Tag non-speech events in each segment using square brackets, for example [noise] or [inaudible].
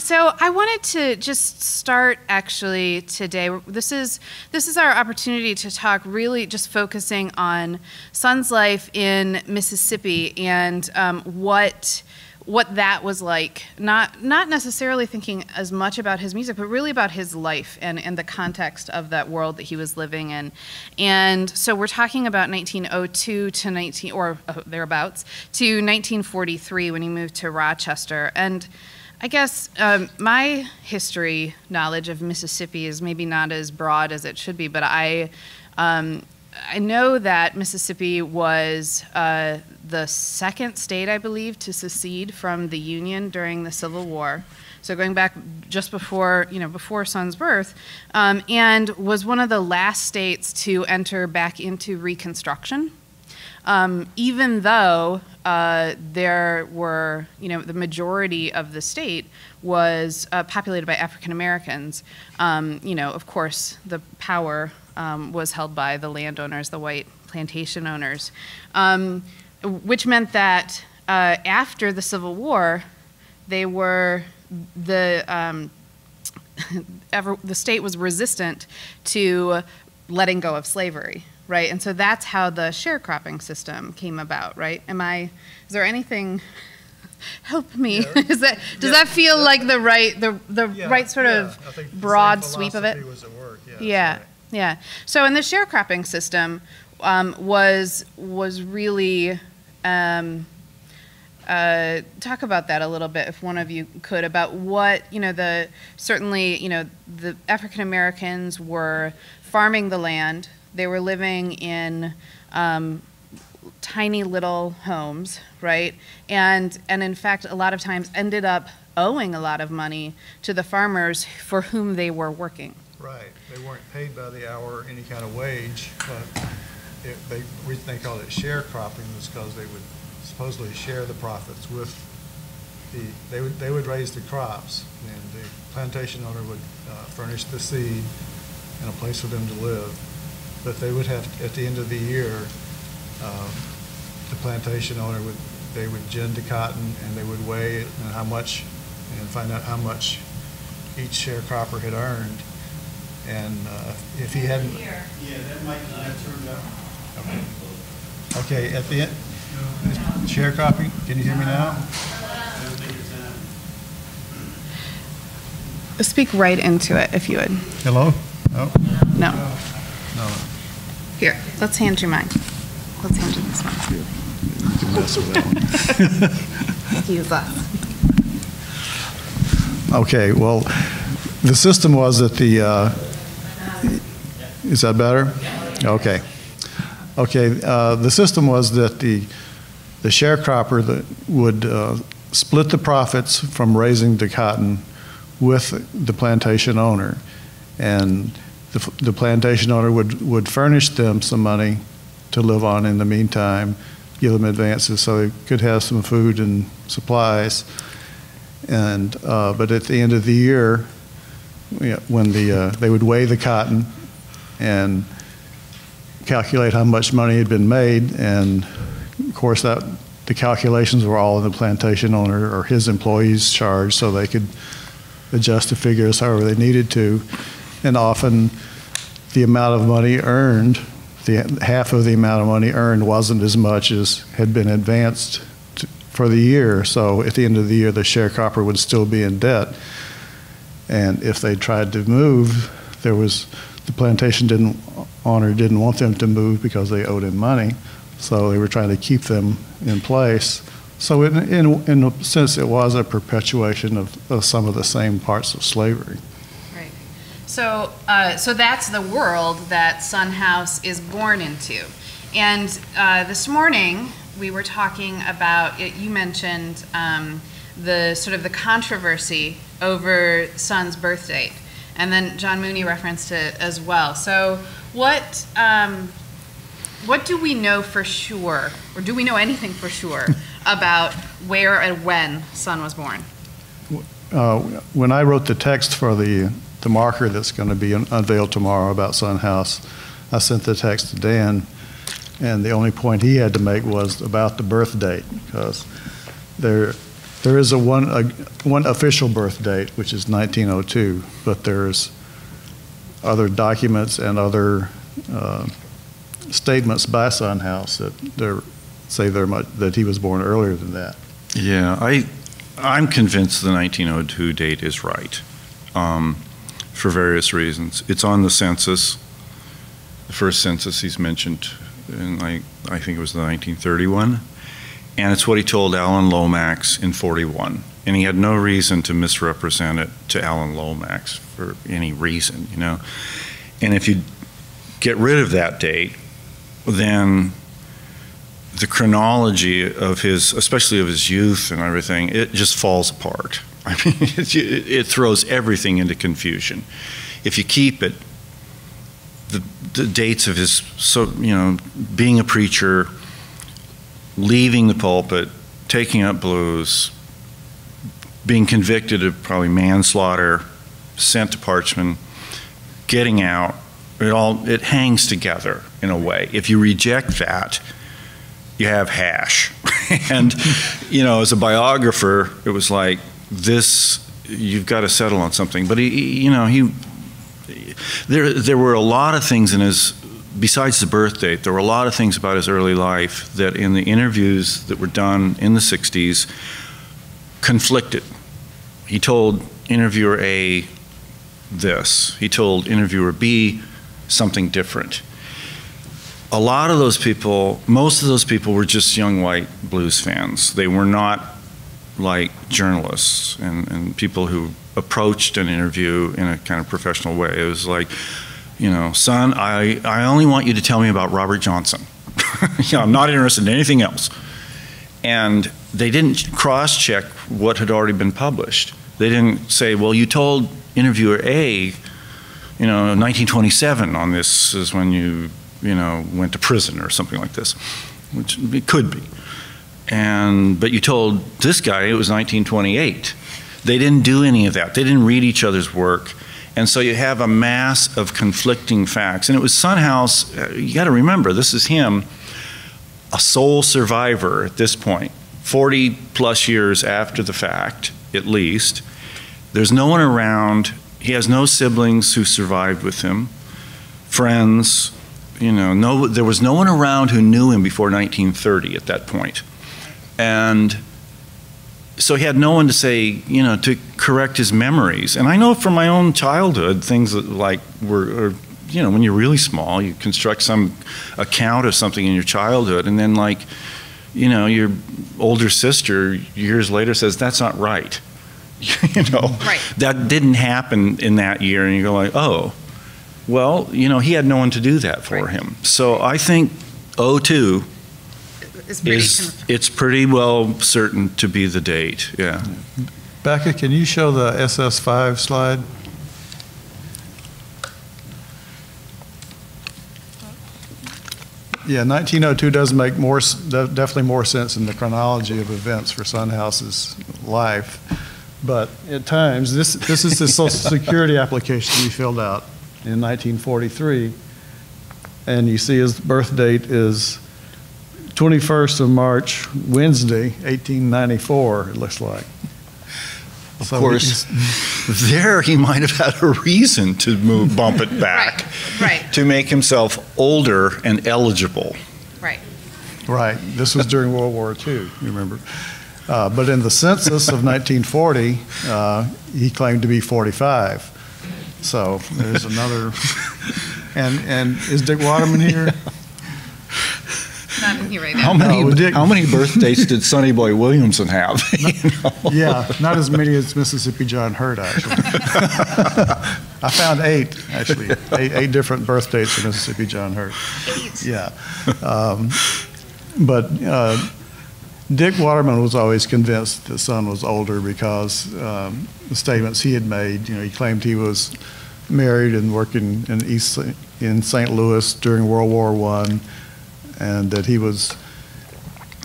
so I wanted to just start actually today. This is this is our opportunity to talk really just focusing on Son's life in Mississippi and um, what what that was like. Not not necessarily thinking as much about his music, but really about his life and, and the context of that world that he was living in. And so we're talking about 1902 to 19 or uh, thereabouts to 1943 when he moved to Rochester. And I guess um, my history knowledge of Mississippi is maybe not as broad as it should be, but I um, I know that Mississippi was uh, the second state, I believe, to secede from the Union during the Civil War. So going back just before, you know, before Son's birth, um, and was one of the last states to enter back into Reconstruction. Um, even though uh, there were, you know, the majority of the state was uh, populated by African Americans. Um, you know, of course, the power um, was held by the landowners, the white plantation owners, um, which meant that uh, after the Civil War, they were the um, [laughs] ever, the state was resistant to letting go of slavery, right? And so that's how the sharecropping system came about, right? Am I? Is there anything? [laughs] Help me. Yeah. [laughs] Is that does yeah, that feel like the right the the yeah, right sort of broad sweep of it? yeah. Right. Yeah. So in the sharecropping system um, was was really um, uh, talk about that a little bit, if one of you could, about what you know. The certainly you know the African Americans were farming the land. They were living in um, tiny little homes, right? And and in fact, a lot of times ended up owing a lot of money to the farmers for whom they were working. Right. They weren't paid by the hour any kind of wage, but it, they, they called it sharecropping was because they would supposedly share the profits with the, they would, they would raise the crops and the plantation owner would uh, furnish the seed and a place for them to live. But they would have, at the end of the year, um, the plantation owner would, they would gin the cotton and they would weigh it and how much, and find out how much each sharecropper had earned. And uh, if he hadn't. Yeah, that might not have turned out. Okay. okay, at the end, sharecropping, can you hear me now? Speak right into it if you would. Hello? Oh. No. No. Here, let's hand you mine. Let's hand you this one. [laughs] You can mess with that one. Use us. Okay, well, the system was that the, uh, is that better? Okay. Okay, uh, the system was that the, the sharecropper that would uh, split the profits from raising the cotton with the plantation owner. And the, the plantation owner would, would furnish them some money to live on in the meantime, give them advances so they could have some food and supplies. And, uh, but at the end of the year, when the, uh, they would weigh the cotton and calculate how much money had been made. And of course, that the calculations were all in the plantation owner or his employees' charge, so they could adjust the figures however they needed to. And often, the amount of money earned, the half of the amount of money earned, wasn't as much as had been advanced to, for the year. So at the end of the year, the sharecropper would still be in debt. And if they tried to move, there was the plantation didn't owner didn't want them to move because they owed him money, so they were trying to keep them in place. So in, in, in a sense, it was a perpetuation of, of some of the same parts of slavery. So, uh, so that's the world that Son House is born into. And uh, this morning, we were talking about, it, you mentioned um, the sort of the controversy over Son's birth date. And then John Mooney referenced it as well. So what um, what do we know for sure, or do we know anything for sure [laughs] about where and when Sun was born? Uh, when I wrote the text for the the marker that's going to be unveiled tomorrow about Son House, I sent the text to Dan, and the only point he had to make was about the birth date because there There is a one, a, one official birth date, which is 1902, but there's other documents and other uh, statements by Son House that say much, that he was born earlier than that. Yeah, I, I'm convinced the 1902 date is right, um, for various reasons. It's on the census, the first census he's mentioned, and I, I think it was the 1931, and it's what he told Alan Lomax in 41. And he had no reason to misrepresent it to Alan Lomax for any reason, you know? And if you get rid of that date, then the chronology of his, especially of his youth and everything, it just falls apart. [laughs] I mean, it, it throws everything into confusion. If you keep it, the, the dates of his, so you know, being a preacher, leaving the pulpit, taking up blues, being convicted of probably manslaughter, sent to Parchman, getting out, it all it hangs together in a way. If you reject that, you have hash. [laughs] and you know, as a biographer, it was like this you've got to settle on something. But he, you know, he there there were a lot of things in his besides the birth date, there were a lot of things about his early life that in the interviews that were done in the 60s conflicted. He told interviewer A this, he told interviewer B something different. A lot of those people, most of those people were just young white blues fans. They were not like journalists and, and people who approached an interview in a kind of professional way. It was like, you know, son, I, I only want you to tell me about Robert Johnson. [laughs] you know, I'm not interested in anything else. And they didn't cross check what had already been published. They didn't say, well, you told interviewer A, you know, 1927 on this is when you, you know, went to prison or something like this, which it could be. And, but you told this guy it was 1928. They didn't do any of that. They didn't read each other's work. And so you have a mass of conflicting facts. And it was Son House, uh, you got to remember, this is him, a sole survivor at this point, 40 plus years after the fact, at least. There's no one around. He has no siblings who survived with him, friends. You know, no, there was no one around who knew him before 1930 at that point. And so he had no one to say, you know, to correct his memories. And I know from my own childhood, things like were, or, you know, when you're really small, you construct some account of something in your childhood, and then like, you know, your older sister years later says that's not right. [laughs] you know, Right. that didn't happen in that year, and you go like, oh, well, you know, he had no one to do that for Right. him. So I think 02 It's pretty is it's pretty well certain to be the date. Yeah. Becca, can you show the SS5 slide? Yeah, 1902 does make more, definitely more sense in the chronology of events for Son House's life. But at times, this, this is the social [laughs] security application he filled out in 1943. And you see his birth date is 21st of March, Wednesday, 1894, it looks like. Of So course, [laughs] there he might have had a reason to move, bump it [laughs] back, Right, right. to make himself older and eligible. right. Right, this was during World War II, you remember. Uh, But in the census of 1940, uh, he claimed to be 45. So there's another, [laughs] and, and is Dick Waterman here? Not in here right How many No, Dick- how many birthdays did Sonny Boy Williamson have? [laughs] You know? Yeah, not as many as Mississippi John Hurt, actually. [laughs] I found eight, actually, eight, eight different birth dates for Mississippi John Hurt. Eight. Yeah. Um, But uh, Dick Waterman was always convinced the son was older because um, the statements he had made, you know, he claimed he was married and working in East, in St. Louis during World War I, and that he was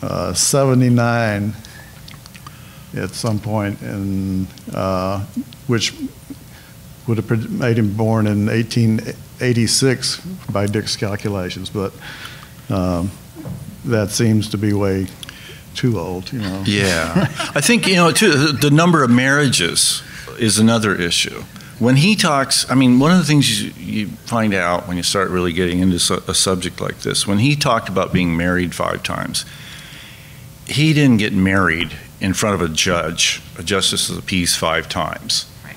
uh, 79 at some point, and uh, which would have made him born in 1886 by Dick's calculations, but um, that seems to be way too old, you know. Yeah. I think, you know, too, the number of marriages is another issue. When he talks, I mean, one of the things you, you find out when you start really getting into su- a subject like this, when he talked about being married five times, he didn't get married in front of a judge, a justice of the peace, five times. Right.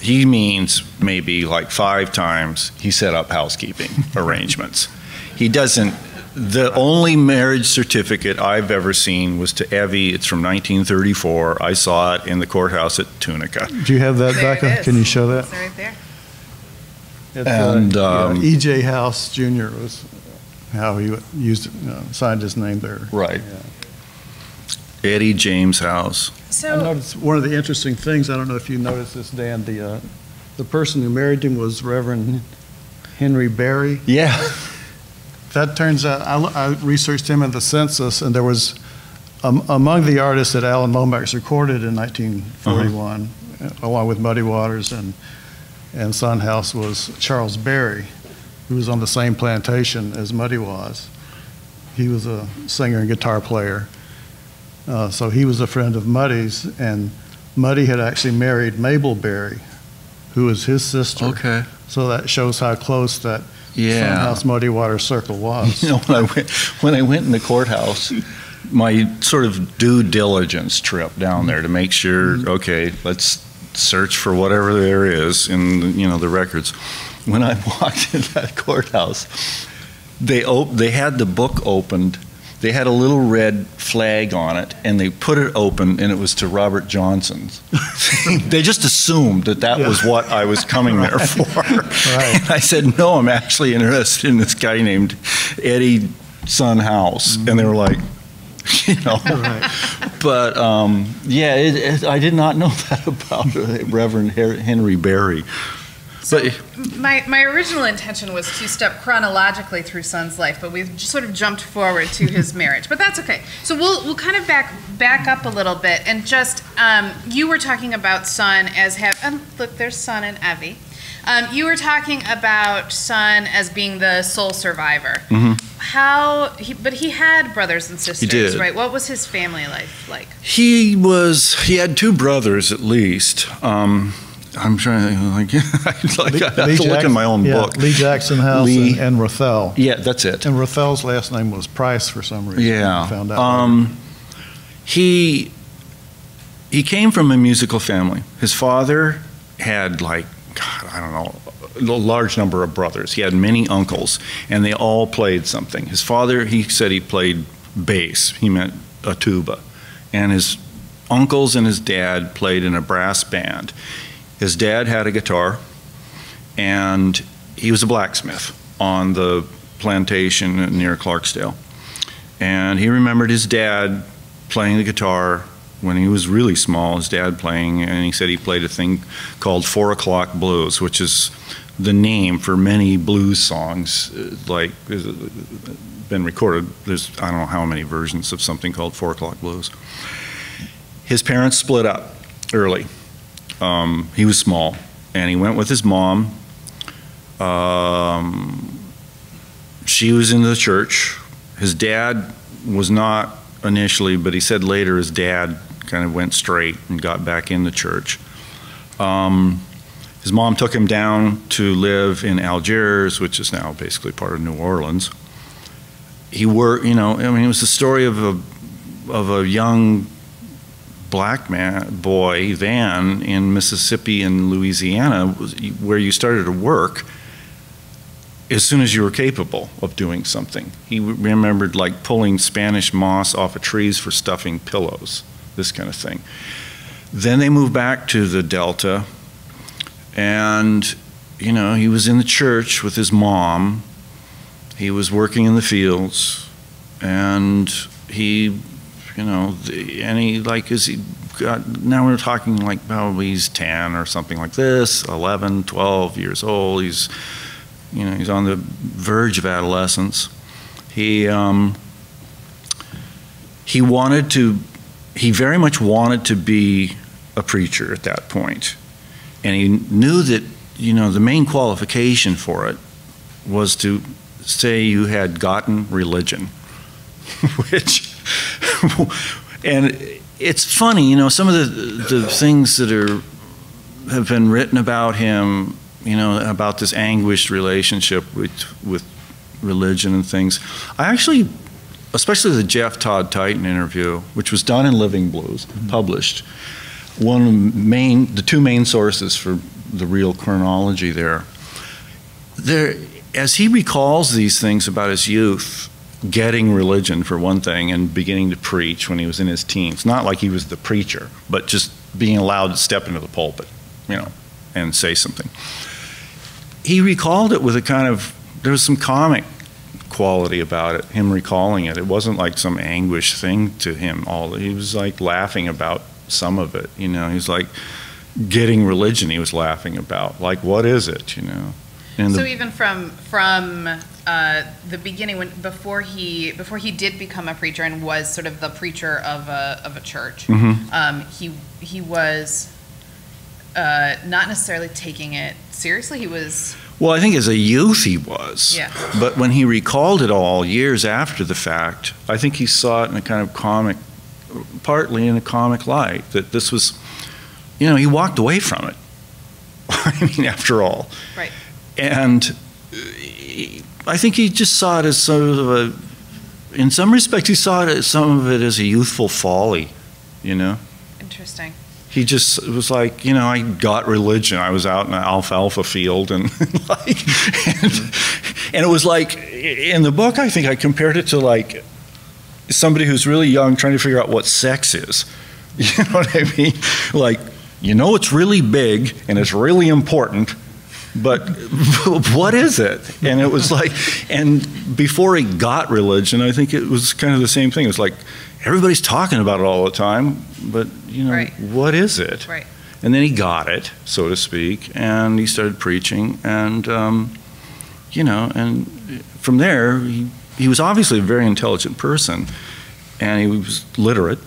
He means maybe like five times he set up housekeeping [laughs] arrangements. He doesn't the only marriage certificate I've ever seen was to Evie. It's from 1934. I saw it in the courthouse at Tunica. Do you have that, There it Becca? Can you show that? It's right there. It's, And, uh, um, yeah, E.J. House Jr. was how he used, you know, signed his name there. Right. Yeah. Eddie James House. So I noticed, one of the interesting things, I don't know if you noticed this, Dan, the, uh, the person who married him was Reverend Henry Berry. Yeah. [laughs] That turns out, I, I researched him in the census, and there was, um, among the artists that Alan Lomax recorded in 1941, uh, along with Muddy Waters and, and Son House, was Charles Berry, who was on the same plantation as Muddy was. He was a singer and guitar player. Uh, so he was a friend of Muddy's, and Muddy had actually married Mabel Berry, who was his sister. Okay. So that shows how close that Yeah. Son House Muddy Water Circle was. [laughs] You know, when I went, when I went in the courthouse, my sort of due diligence trip down there to make sure, mm-hmm. okay, let's search for whatever there is in, you know, the records. When I [laughs] walked in that courthouse, they op- they had the book opened. They had a little red flag on it, and they put it open, and it was to Robert Johnson's. [laughs] they just assumed that that was what I was coming there for. Right. [laughs] I said, no, I'm actually interested in this guy named Eddie Son House. And they were like, [laughs] you know. Right. But um, yeah, it, it, I did not know that about Reverend Henry Berry. So But my, my original intention was to step chronologically through Son's life, but we've just sort of jumped forward to his [laughs] marriage. But that's okay. So we'll, we'll kind of back back up a little bit and just um, you were talking about Son as have um, look there's Son and Evie. Um, you were talking about Son as being the sole survivor. How? He, but he had brothers and sisters, did. right? What was his family life like? he was, he had two brothers at least. Um, I'm trying to like, [laughs] like I have Lee to look in my own yeah, book. Lee Jackson House Lee- and, and Rathel. Yeah, that's it. And Rathel's last name was Price for some reason. Yeah. I found out. Um, he he came from a musical family. His father had like God, I don't know, a large number of brothers. He had many uncles, and they all played something. His father, he said he played bass. He meant a tuba, and his uncles and his dad played in a brass band. His dad had a guitar, and he was a blacksmith on the plantation near Clarksdale. And he remembered his dad playing the guitar when he was really small, his dad playing, and he said he played a thing called Four O'Clock Blues, which is the name for many blues songs, uh, like, has been recorded. There's, I don't know how many versions of something called Four O'Clock Blues. His parents split up early. Um, he was small, and he went with his mom. Um, she was in the church. His dad was not initially, but he said later his dad kind of went straight and got back in the church. Um, his mom took him down to live in Algiers, which is now basically part of New Orleans. He worked, you know, I mean, it was the story of a of a young black man boy Van in Mississippi and Louisiana, where you started to work as soon as you were capable of doing something. He remembered like pulling Spanish moss off of trees for stuffing pillows, this kind of thing. Then they moved back to the Delta, and you know he was in the church with his mom. He was working in the fields, and he, you know, and he like is he got now we're talking like probably he's 10 or something like this 11 12 years old he's you know, he's on the verge of adolescence. He um, he wanted to, he very much wanted to be a preacher at that point, and he knew that you know the main qualification for it was to say you had gotten religion, [laughs] which [laughs] and it's funny, you know, some of the, the things that are, have been written about him, you know, about this anguished relationship with, with religion and things. I actually, especially the Jeff Todd Titon interview, which was done in Living Blues, mm-hmm. published, one of the main, the two main sources for the real chronology there. There, as he recalls these things about his youth, getting religion for one thing and beginning to preach when he was in his teens. Not like he was the preacher, but just being allowed to step into the pulpit, you know, and say something. He recalled it with a kind of, there was some comic quality about it, him recalling it. It wasn't like some anguish thing to him all. He was like laughing about some of it, you know. He's like getting religion he was laughing about. Like what is it, you know? And So the, even from from uh, the beginning, when before he before he did become a preacher and was sort of the preacher of a of a church, Mhm. um, he he was uh, not necessarily taking it seriously. He was Well, I think as a youth he was. Yeah. But when he recalled it all years after the fact, I think he saw it in a kind of comic, partly in a comic light, that this was, you know, he walked away from it. [laughs] I mean, after all. Right. And uh, I think he just saw it as sort of a, in some respects, he saw it as some of it as a youthful folly, you know? interesting. he just was like, you know, I got religion. I was out in an alfalfa field and [laughs] like, and, and it was like in the book. I think I compared it to like somebody who's really young trying to figure out what sex is. [laughs] You know what I mean? Like, you know, it's really big and it's really important, but [laughs] what is it? And it was [laughs] like, and before he got religion, I think it was kind of the same thing. It was like everybody's talking about it all the time, but you know, Right. what is it? Right. And then he got it, so to speak, and he started preaching, and um, you know, and from there, he, he was obviously a very intelligent person, and he was literate,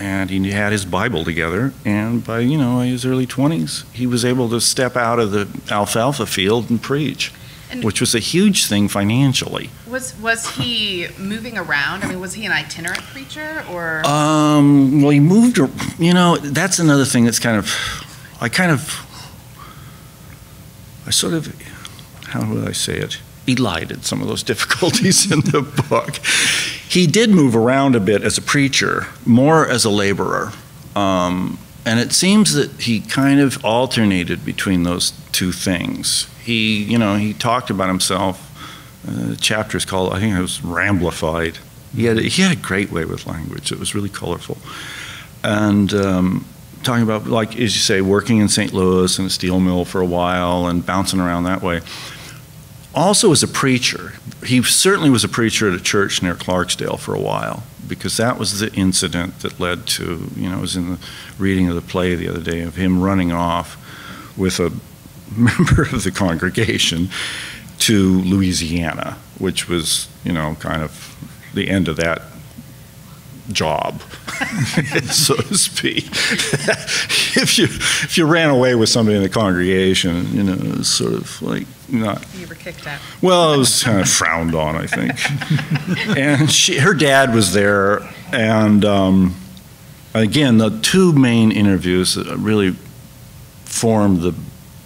and he had his Bible together, and by you know his early twenties, he was able to step out of the alfalfa field and preach, And- which was a huge thing financially. Was was he moving around? I mean, was he an itinerant preacher or? Um, well, he moved. You know, that's another thing that's kind of, I kind of, I sort of, how would I say it? Elided some of those [laughs] difficulties in the book. He did move around a bit as a preacher, more as a laborer. Um, and it seems that he kind of alternated between those two things. He, you know, he talked about himself. Uh, is called, I think it was Ramblified. He had, he had a great way with language. It was really colorful. And um, talking about, like, as you say, working in St. Louis in a steel mill for a while and bouncing around that way. Also, as a preacher, he certainly was a preacher at a church near Clarksdale for a while because that was the incident that led to, you know, I was in the reading of the play the other day of him running off with a [laughs] member of the congregation to Louisiana, which was, you know, kind of the end of that job, [laughs] so to speak. [laughs] if you if you ran away with somebody in the congregation, you know, it was sort of like not you were kicked out. well, it was kind of frowned on, I think. [laughs] and she, her dad was there, and um, again, the two main interviews that really formed the,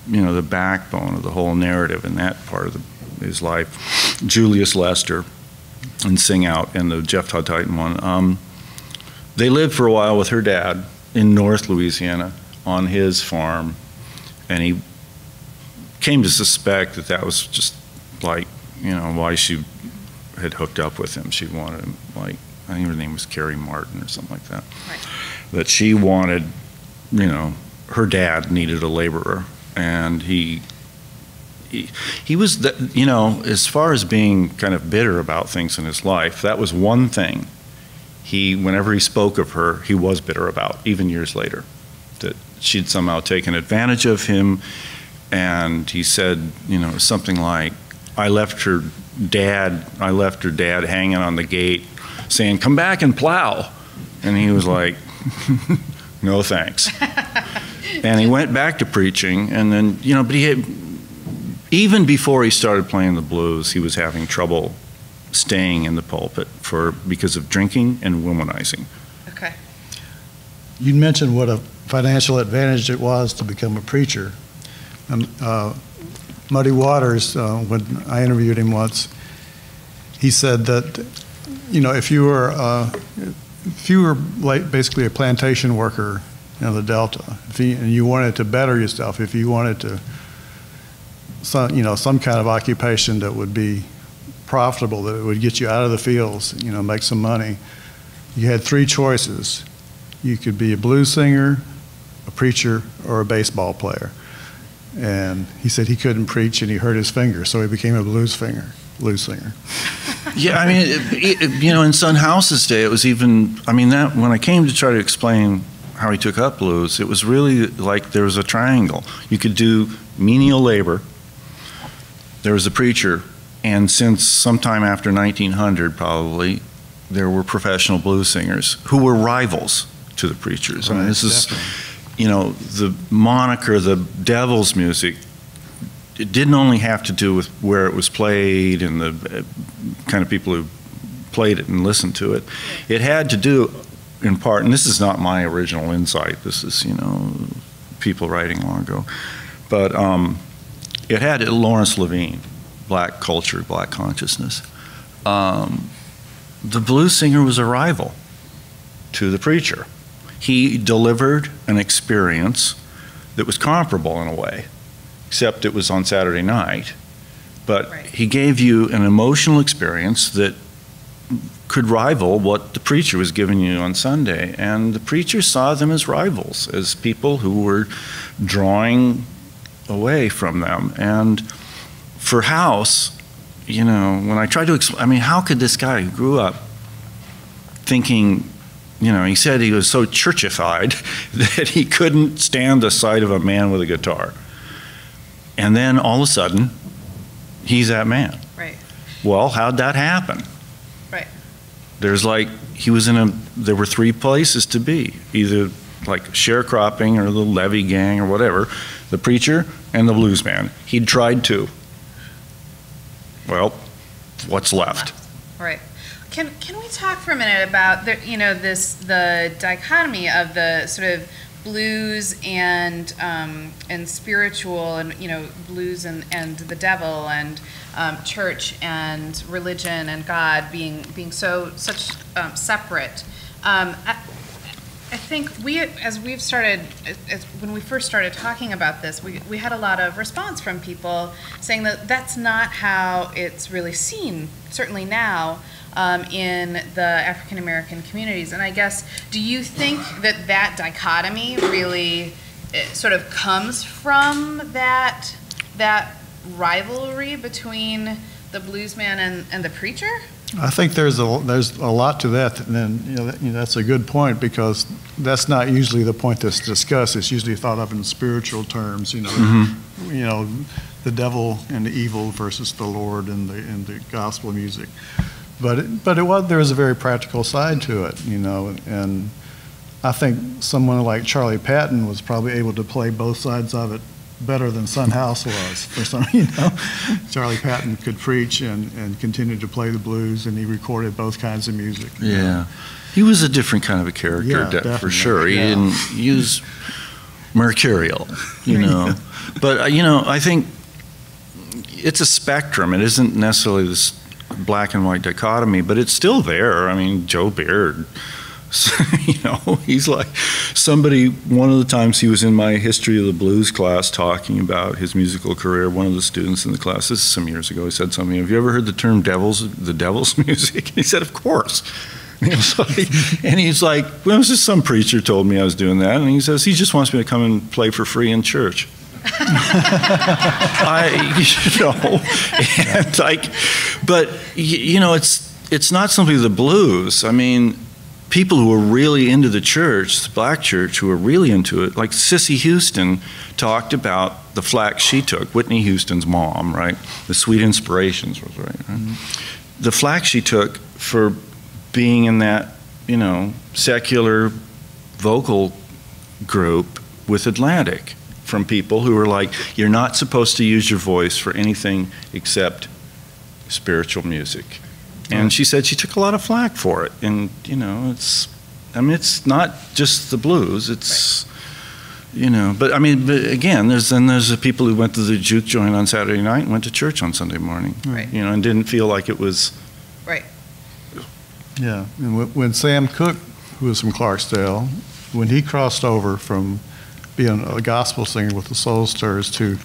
you know, the backbone of the whole narrative in that part of the, his life. Julius Lester and Sing Out, and the Jeff Todd Titon one. Um, they lived for a while with her dad in North Louisiana on his farm, and he came to suspect that that was just like, you know, why she had hooked up with him. She wanted him, like, I think her name was Carrie Martin or something like that. Right. That she wanted, you know, her dad needed a laborer, and he, he, he was, the, you know, as far as being kind of bitter about things in his life, that was one thing he, whenever he spoke of her, he was bitter about, even years later, that she'd somehow taken advantage of him and he said, you know, something like, I left her dad, I left her dad hanging on the gate saying, come back and plow. And he was like, [laughs] no thanks. [laughs] and he went back to preaching and then, you know, but he had, even before he started playing the blues, he was having trouble staying in the pulpit for, because of drinking and womanizing. Okay. You mentioned what a financial advantage it was to become a preacher. And, uh, Muddy Waters, uh, when I interviewed him once, he said that, you know, if you were, uh, if you were like basically a plantation worker in the Delta, if you, and you wanted to better yourself, if you wanted to, some, you know, some kind of occupation that would be profitable, that it would get you out of the fields, you know, make some money, you had three choices. You could be a blues singer, a preacher, or a baseball player. And he said he couldn't preach and he hurt his finger, so he became a blues singer. Blues singer. [laughs] Yeah, I mean, it, it, you know, in Son House's day, it was even, I mean, that, when I came to try to explain how he took up blues, it was really like there was a triangle. You could do menial labor, there was a preacher, and since sometime after 1900, probably, there were professional blues singers who were rivals to the preachers. I mean, Right, this is, you know, the moniker, the devil's music, it didn't only have to do with where it was played and the uh, kind of people who played it and listened to it. It had to do, in part, and this is not my original insight, this is, you know, people writing long ago, but um, it had Lawrence Levine, black culture, black consciousness. Um, the blues singer was a rival to the preacher. He delivered an experience that was comparable in a way, except it was on Saturday night. But Right. he gave you an emotional experience that could rival what the preacher was giving you on Sunday. And the preacher saw them as rivals, as people who were drawing away from them. And for House, you know, when I tried to explain, I mean, how could this guy who grew up thinking, you know, he said he was so churchified [laughs] that he couldn't stand the sight of a man with a guitar. And then all of a sudden, he's that man. Right. Well, how'd that happen? Right. There's like, he was in a, there were three places to be, either like sharecropping or the levy gang or whatever, the preacher and the blues man. He'd tried two. Well, what's left? Right. Can, can we talk for a minute about the, you know, this, the dichotomy of the sort of blues and, um, and spiritual and, you know, blues and, and the devil and, um, church and religion and God being, being so, such, um, separate. Um, I, I think we, as we've started, as, when we first started talking about this, we, we had a lot of response from people saying that that's not how it's really seen, certainly now, um, in the African American communities. And I guess, do you think that that dichotomy really eh, sort of comes from that that rivalry between the bluesman and, and the preacher? I think there's a, there's a lot to that, and then, you know, that- you know, that's a good point, because that's not usually the point that's discussed. It's usually thought of in spiritual terms, you know, mm-hmm. you know, the devil and the evil versus the Lord and the, and the gospel music. But, it- but it was, there is a very practical side to it, you know, and I think someone like Charlie Patton was probably able to play both sides of it better than Son House was, for some, [laughs] you know. Charlie Patton could preach and, and continue to play the blues, and he recorded both kinds of music. you know. Yeah. He was a different kind of a character, Yeah, de- for sure. He yeah. didn't use mercurial, you know. but, uh, you know, I think it's a spectrum. It isn't necessarily this black and white dichotomy, but it's still there. I mean, Joe Beard, [laughs] you know, he's like somebody, one of the times he was in my history of the blues class talking about his musical career, one of the students in the class, this is some years ago, he said something, have you ever heard the term devil's, the devil's [laughs] music? he said, of course. [laughs] And, was like, and he's like, well, it was just some preacher told me I was doing that. And he says, he just wants me to come and play for free in church. I, you know, and like, but you know, it's it's not simply the blues. I mean, people who are really into the church, the black church, who are really into it, like Cissy Houston talked about the flack she took. Whitney Houston's mom, right? The Sweet Inspirations was right. right? Mm-hmm. The flack she took for being in that, you know, secular vocal group with Atlantic from people who were like, you're not supposed to use your voice for anything except spiritual music. And she said she took a lot of flack for it. And, you know, it's, I mean, it's not just the blues, it's, you know, but I mean, but again, there's, then there's the people who went to the juke joint on Saturday night and went to church on Sunday morning. Right. You know, and didn't feel like it was, Right. Yeah, and when- when Sam Cooke, who was from Clarksdale, when he crossed over from being a gospel singer with the Soul Stirrers to,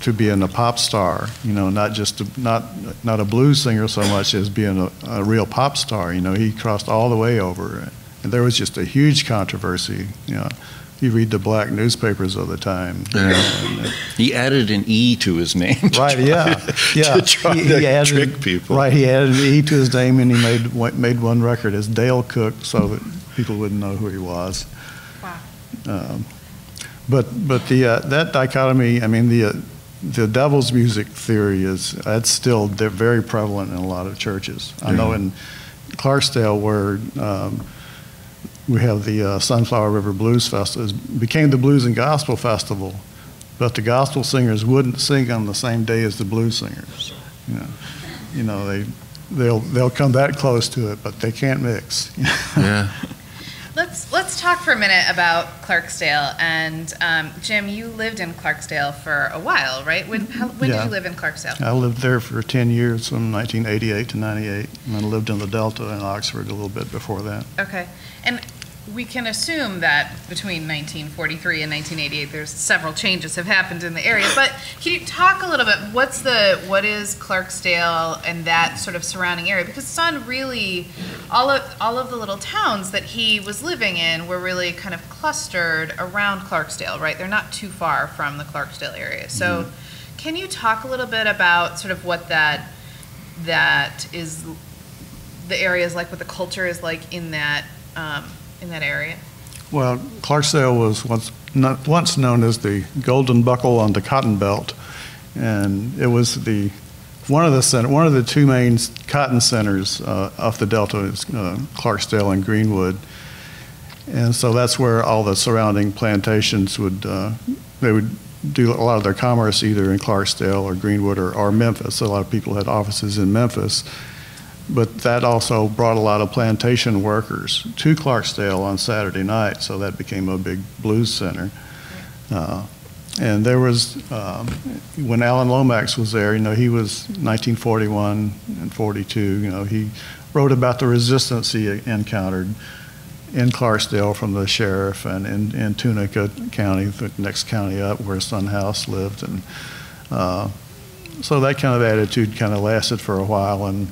to being a pop star, you know, not just, a- not, not a blues singer so much as being a, a real pop star, you know, he crossed all the way over. And there was just a huge controversy, you know. You read the black newspapers of the time. you know, and, [laughs] he added an E to his name. to Right, try- yeah, yeah. To try He- he added- trick people. Right, he added an E to his name and he made, one- made one record as Dale Cook so that people wouldn't know who he was. Wow. Um, But, but the, uh, that dichotomy, I mean, the, uh, the devil's music theory is, that's still very prevalent in a lot of churches. I know in Clarksdale where um, we have the uh, Sunflower River Blues Festival, it became the Blues and Gospel Festival, but the gospel singers wouldn't sing on the same day as the blues singers. You know, you know they, they'll, they'll come that close to it, but they can't mix. [laughs] Yeah. Let's let's talk for a minute about Clarksdale. And um, Jim, you lived in Clarksdale for a while, right? When how, when did you live in Clarksdale? I lived there for 10 years, from 1988 to 98, and then lived in the Delta in Oxford a little bit before that. Okay, and we can assume that between 1943 and 1988, there's several changes have happened in the area. But can you talk a little bit? What's the what is Clarksdale and that sort of surrounding area? Because Son really, all of all of the little towns that he was living in were really kind of clustered around Clarksdale, right? They're not too far from the Clarksdale area. So, can you talk a little bit about sort of what that that is the area is like, what the culture is like in that um, in that area. Well, Clarksdale was once, not, once known as the Golden Buckle on the Cotton Belt, and it was the one of the center, one of the two main cotton centers uh, off the Delta is uh, Clarksdale and Greenwood, and so that's where all the surrounding plantations would uh, they would do a lot of their commerce either in Clarksdale or Greenwood or, or Memphis. A lot of people had offices in Memphis. But that also brought a lot of plantation workers to Clarksdale on Saturday night, so that became a big blues center. Uh, and there was, um, when Alan Lomax was there, you know, he was 1941 and 42, you know, he wrote about the resistance he encountered in Clarksdale from the sheriff and in, in Tunica County, the next county up where Son House lived. And uh, so that kind of attitude kind of lasted for a while. And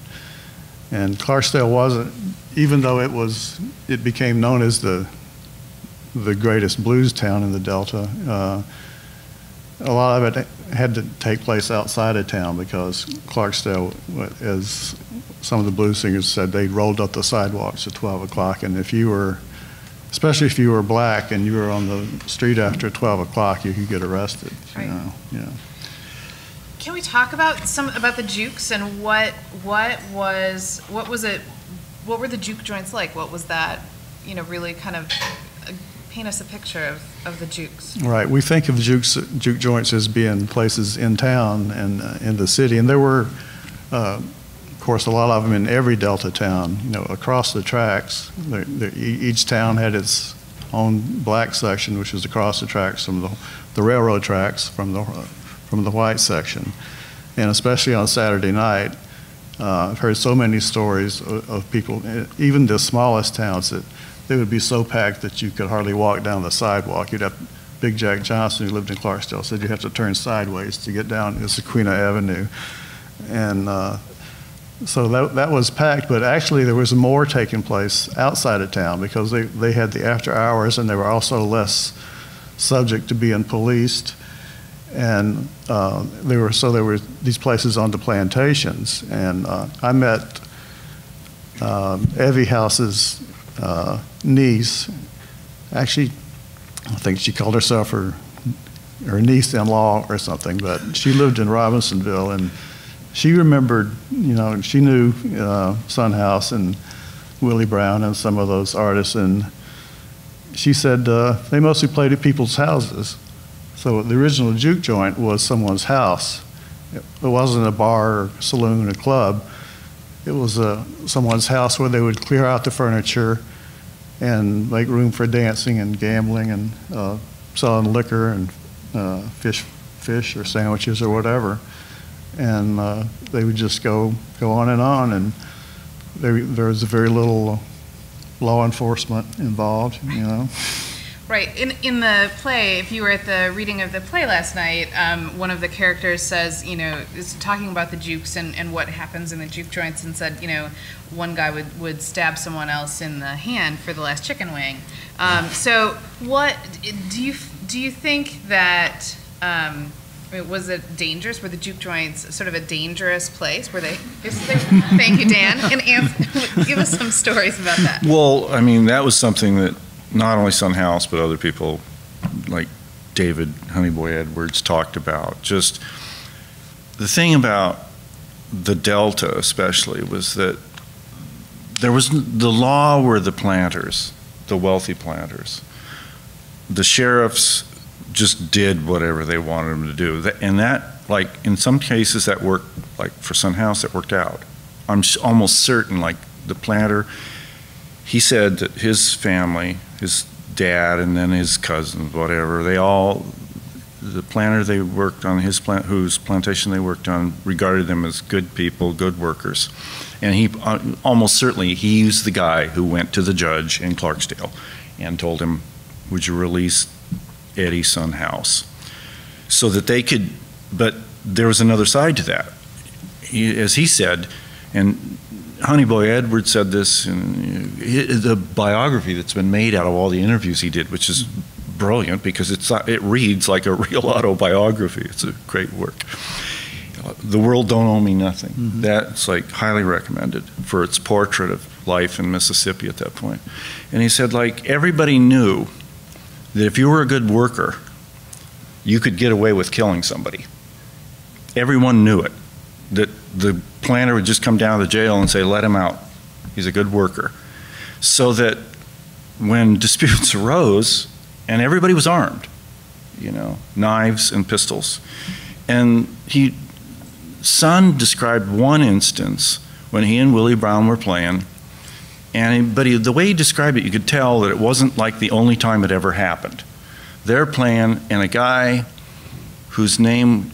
and Clarksdale wasn't, even though it was, it became known as the, the greatest blues town in the Delta, uh, a lot of it had to take place outside of town because Clarksdale, as some of the blues singers said, they rolled up the sidewalks at 12 o'clock. And if you were, especially if you were black and you were on the street after 12 o'clock, you could get arrested. Right. You know, yeah. Can we talk about some about the jukes and what what was what was it? What were the juke joints like? What was that? You know, really kind of uh, paint us a picture of, of the jukes. Right. We think of jukes, juke joints as being places in town and uh, in the city, and there were, uh, of course, a lot of them in every Delta town. You know, across the tracks, there, there, e- each town had its own black section, which was across the tracks from the, the railroad tracks from the from the white section, and especially on Saturday night. Uh, I've heard so many stories of, of people, eh, even the smallest towns, that they would be so packed that you could hardly walk down the sidewalk. You'd have Big Jack Johnson, who lived in Clarksdale, said you have to turn sideways to get down to Issaquena Avenue. And uh, so that, that was packed, but actually there was more taking place outside of town because they, they had the after hours and they were also less subject to being policed. And uh, there were, so there were these places on the plantations. And uh, I met um, Evie House's uh, niece. Actually, I think she called herself her, her niece-in-law or something, but she lived in Robinsonville, and she remembered, you know, she knew uh, Son House and Willie Brown and some of those artists, and she said uh, they mostly played at people's houses. So the original juke joint was someone's house. It wasn't a bar, or saloon, or club. it was uh, someone's house where they would clear out the furniture and make room for dancing and gambling and uh, selling liquor and uh, fish, fish or sandwiches or whatever. And uh, they would just go, go on and on, and there, there was very little law enforcement involved, you know. [laughs] Right. In in the play, if you were at the reading of the play last night, um, one of the characters says, you know, is talking about the jukes and, and what happens in the juke joints, and said, you know, one guy would, would stab someone else in the hand for the last chicken wing. Um, so, what do you do you think that? Um, I mean, was it dangerous? Were the juke joints sort of a dangerous place? Were they? Thank you, Dan. And answer, give us some stories about that. Well, I mean, that was something that not only Son House, but other people like David Honeyboy Edwards talked about. Just the thing about the Delta, especially, was that there was the law were the planters, the wealthy planters. The sheriffs just did whatever they wanted them to do, and that, like in some cases, that worked. Like for Son House, that worked out. I'm almost certain, like the planter he said that his family, his dad and then his cousins, whatever, they all, the planter they worked on, his plant, whose plantation they worked on, regarded them as good people, good workers. And he, uh, almost certainly, he was the guy who went to the judge in Clarksdale and told him, would you release Eddie Son House? So that they could, but there was another side to that. He, as he said, and Honeyboy Edwards said this in uh, the biography that's been made out of all the interviews he did, which is brilliant because it's it reads like a [laughs] real autobiography. It's a great work. The World Don't Owe Me Nothing. That's like highly recommended for its portrait of life in Mississippi at that point. And he said like everybody knew that if you were a good worker, you could get away with killing somebody. Everyone knew it. That the planter would just come down to the jail and say, let him out. He's a good worker. So that when [laughs] disputes arose, and everybody was armed, you know, knives and pistols. And he, Son described one instance when he and Willie Brown were playing, and but he, the way he described it, you could tell that it wasn't like the only time it ever happened. They're playing, and a guy whose name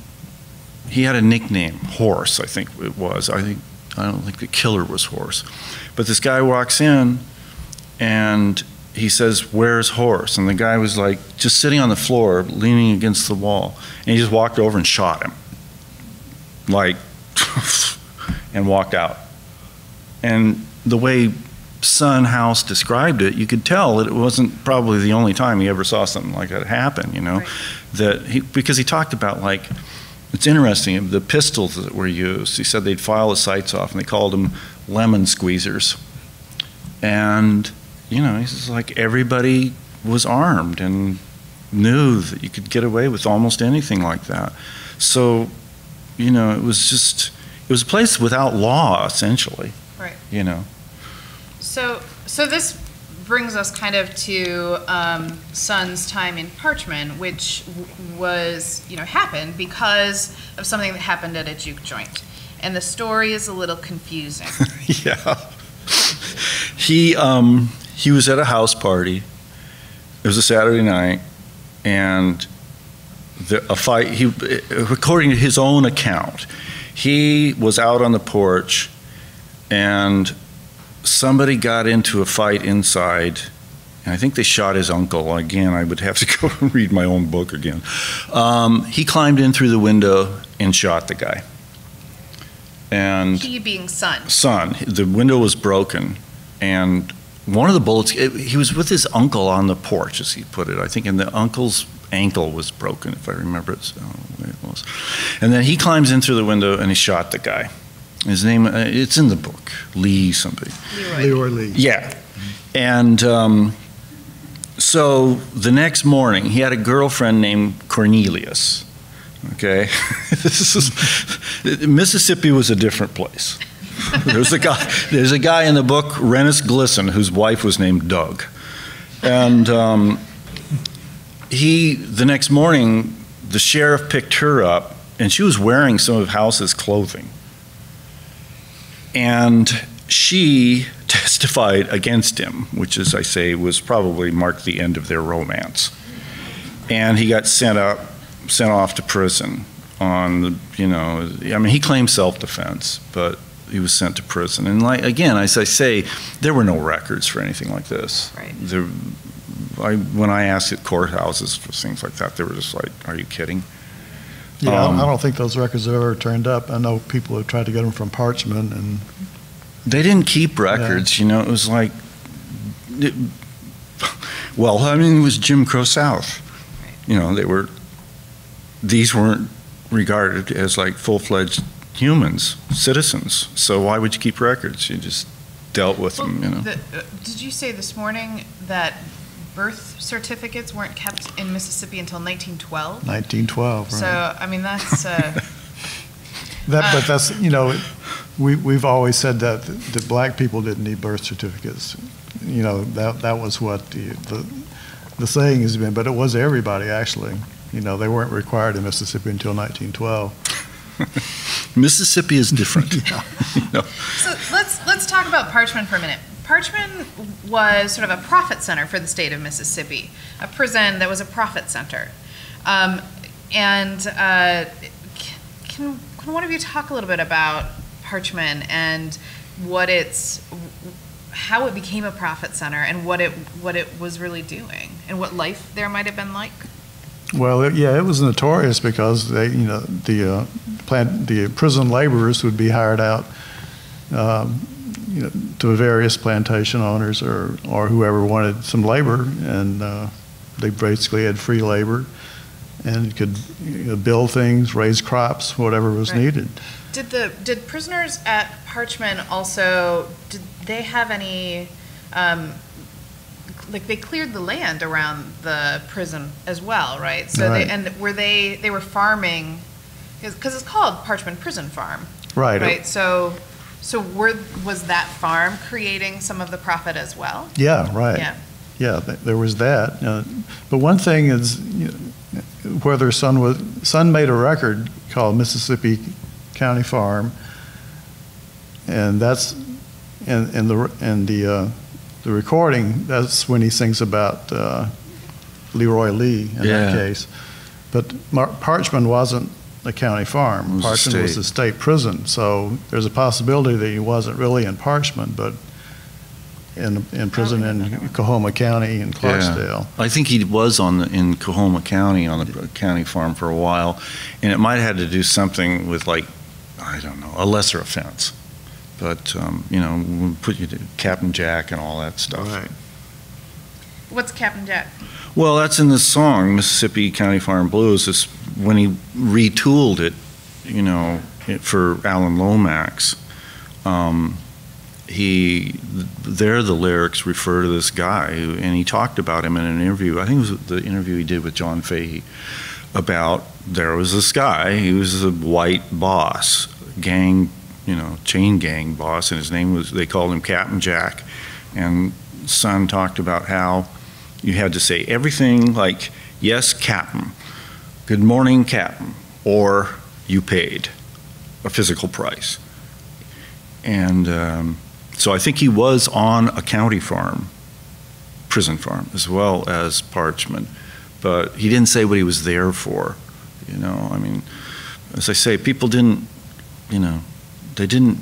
he had a nickname, Horse, I think it was. I think I don't think the killer was Horse. But this guy walks in and he says, "Where's Horse?" And the guy was like just sitting on the floor, leaning against the wall. And he just walked over and shot him. Like [laughs] and walked out. And the way Son House described it, you could tell that it wasn't probably the only time he ever saw something like that happen, you know? Right. That he because he talked about like it's interesting, the pistols that were used, he said they'd file the sights off and they called them lemon squeezers. And, you know, he's like everybody was armed and knew that you could get away with almost anything like that. So, you know, it was just, it was a place without law, essentially. Right. You know. So, so this brings us kind of to um, Son's time in Parchman, which was, you know, happened because of something that happened at a juke joint. And the story is a little confusing. [laughs] yeah. He um, he was at a house party. It was a Saturday night, and the, a fight. He, according to his own account, he was out on the porch, and somebody got into a fight inside. And I think they shot his uncle. Again, I would have to [laughs] go and read my own book again. Um, he climbed in through the window and shot the guy. And he being Son. son. The window was broken, and one of the bullets. It, he was with his uncle on the porch, as he put it. I think, and the uncle's ankle was broken, if I remember it. So it was. And then he climbs in through the window and he shot the guy. His name. uh, It's in the book. Lee something. Leroy. Leroy Lee. Yeah. And um, so the next morning, he had a girlfriend named Cornelius. Okay? [laughs] this is, Mississippi was a different place. There's a guy, there's a guy in the book, Rennis Glisson, whose wife was named Doug. And um, he, the next morning, the sheriff picked her up, and she was wearing some of House's clothing. And she [laughs] testified against him, which, as I say, was probably marked the end of their romance. And he got sent up, sent off to prison on the, you know, I mean, he claimed self-defense, but he was sent to prison. And like, again, as I say, there were no records for anything like this. Right. There, I, when I asked at courthouses for things like that, they were just like, are you kidding? Yeah, I- Um, I don't think those records have ever turned up. I know people have tried to get them from Parchman, and They didn't keep records, you know, it was like, it- well, I mean, it was Jim Crow South. You know, they were, these weren't regarded as like full-fledged humans, citizens. So why would you keep records? You just dealt with them, you know. The- uh, Did you say this morning that birth certificates weren't kept in Mississippi until 1912? 1912, So. I mean, that's, uh, [laughs] That, but that's, you know, we, we've always said that, that black people didn't need birth certificates. You know, that, that was what the, the, the saying has been, but it was everybody, actually. You know, they weren't required in Mississippi until 1912. [laughs] Mississippi is different. [laughs] You know. so let's, let's talk about Parchman for a minute. Parchman was sort of a profit center for the state of Mississippi, a prison that was a profit center. Um, And uh, can, can one of you talk a little bit about Parchman and what it's, how it became a profit center and what it, what it was really doing and what life there might have been like? Well, it- yeah, it was notorious because they, you know, the uh, plant, the prison laborers would be hired out, um, you know, to various plantation owners or, or whoever wanted some labor, and uh, they basically had free labor and could you know, build things, raise crops, whatever was Right. needed. Did the, did prisoners at Parchman also, did they have any, um, like, they cleared the land around the prison as well, right? So they, and were they, they were farming, because it's called Parchman Prison Farm, Right. right? So, so were, was that farm creating some of the profit as well? Yeah, right. Yeah. Yeah, th- there was that. Uh, But one thing is, you know, whether Son was, Son made a record called Mississippi County Farm, and that's, in, and the, and the, uh, the recording, that's when he sings about uh, Leroy Lee in Yeah. that case. But Mar- Parchman wasn't a county farm. was a Parchman was state. a state prison, so there's a possibility that he wasn't really in Parchman, but in, in prison in Coahoma County in Clarksdale. I think he was on, the in Coahoma County, on the county farm for a while, and it might have had to do something with like, I don't know, a lesser offense. But, um, you know, put you to Captain Jack and all that stuff. What's Captain Jack? Well, that's in the song, Mississippi County Farm Blues, is when he retooled it, you know, for Alan Lomax. Um, he, there the lyrics refer to this guy, who- and he talked about him in an interview. I think it was the interview he did with John Fahey about there was this guy. He was a white boss, gang, you know, chain gang boss, and his name was they called him Captain Jack. And Son talked about how you had to say everything like yes, Captain, good morning, Captain, or you paid a physical price. And um, so I think he was on a county farm, prison farm, as well as Parchman, but he didn't say what he was there for. You know, I mean, as I say, people didn't, you know, they didn't.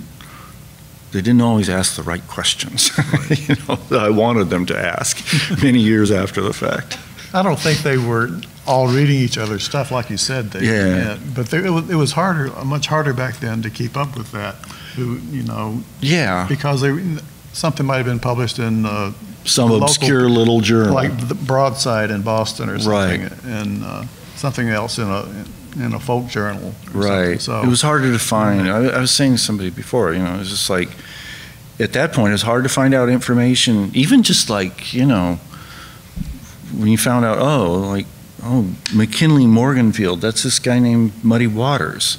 They didn't always ask the right questions, [laughs] you know, that I wanted them to ask [laughs] many years after the fact. I don't think they were all reading each other's stuff, like you said, Dave. Yeah. But there- it was, it was harder, much harder back then to keep up with that, who, you know, Yeah, because they, something might have been published in, uh, some local- obscure little journal. like the Broadside in Boston or something. Right. And uh, something else in a, in a folk journal. Right. So. It was harder to find. I, I was saying to somebody before, you know, it was just like, at that point, it was hard to find out information, even just like, you know, when you found out, oh, like, oh, McKinley Morganfield, that's this guy named Muddy Waters.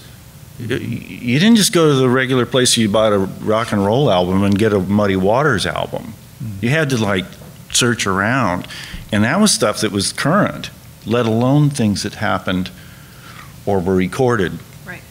You you didn't just go to the regular place you bought a rock and roll album and get a Muddy Waters album. Mm-hmm. You had to like search around. And that was stuff that was current, let alone things that happened or were recorded Right.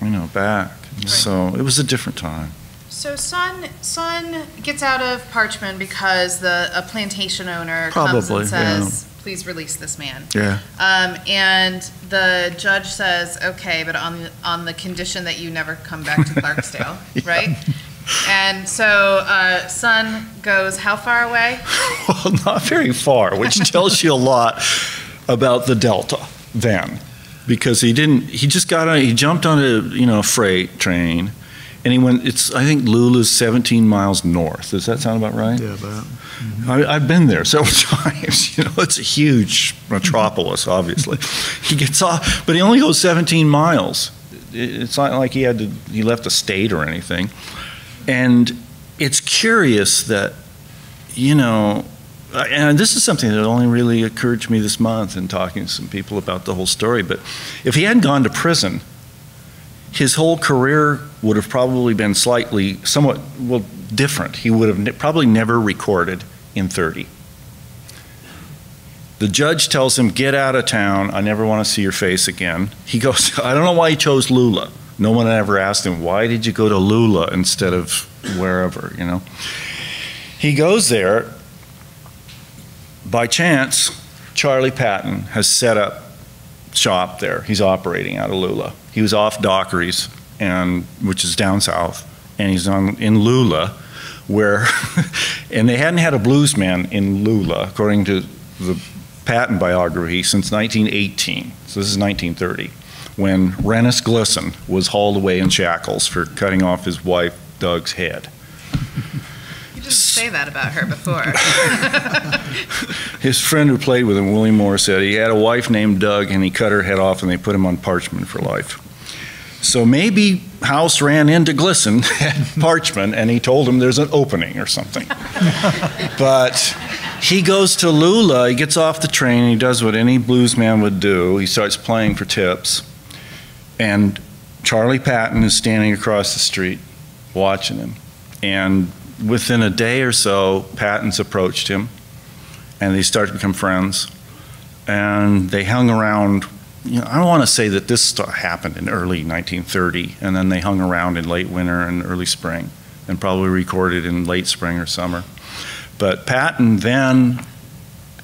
you know, back. So it was a different time. So Son, Son gets out of Parchman because the, a plantation owner comes Probably, and yeah. says, please release this man. Yeah. Um, and the judge says, okay, but on, on the condition that you never come back to Clarksdale, [laughs] right? And so, uh, Son goes how far away? [laughs] Well, not very far, which tells you a lot about the Delta then, because he didn't. He just got on. He jumped on a you know freight train, and he went. It's I think Lula's 17 miles north. Does that sound about right? Yeah, but mm-hmm. I, I've been there several [laughs] times. You know, it's a huge metropolis. Obviously, [laughs] he gets off, but he only goes 17 miles. It's not like he had to. He left a state or anything, and it's curious that, you know, Uh, and this is something that only really occurred to me this month in talking to some people about the whole story. But if he hadn't gone to prison, his whole career would have probably been slightly, somewhat, well, different. He would have ne- probably never recorded in 30. The judge tells him, Get out of town. I never want to see your face again. He goes, [laughs] I don't know why he chose Lula. No one ever asked him, Why did you go to Lula instead of wherever, you know? He goes there. By chance, Charlie Patton has set up shop there. He's operating out of Lula. He was off Dockery's, and which is down south, and he's on in Lula, where, [laughs] and they hadn't had a bluesman in Lula, according to the Patton biography, since 1918. So this is 1930, when Rennis Glisson was hauled away in shackles for cutting off his wife Doug's head. Didn't say that about her before. [laughs] His friend who played with him, Willie Moore, said he had a wife named Doug and he cut her head off and they put him on Parchman for life. So maybe House ran into Glisson [laughs] at Parchman and he told him there's an opening or something. [laughs] but he goes to Lula, he gets off the train, he does what any blues man would do. He starts playing for tips. And Charlie Patton is standing across the street watching him. And within a day or so, Patton's approached him and they start to become friends. And they hung around. You know, I don't want to say that this happened in early 1930, and then they hung around in late winter and early spring, and probably recorded in late spring or summer. But Patton then,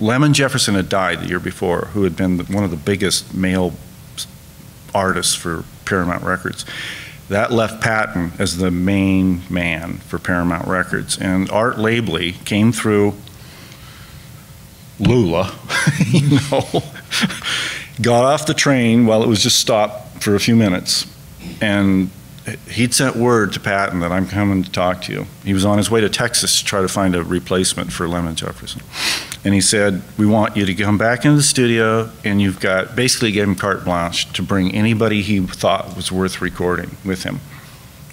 Lemon Jefferson had died the year before, who had been one of the biggest male artists for Paramount Records. That left Patton as the main man for Paramount Records. And Art Laibly came through Lula, [laughs] you know, got off the train while it was just stopped for a few minutes, and he'd sent word to Patton that I'm coming to talk to you. He was on his way to Texas to try to find a replacement for Lemon Jefferson. And he said, We want you to come back into the studio, and you've got basically gave him carte blanche to bring anybody he thought was worth recording with him.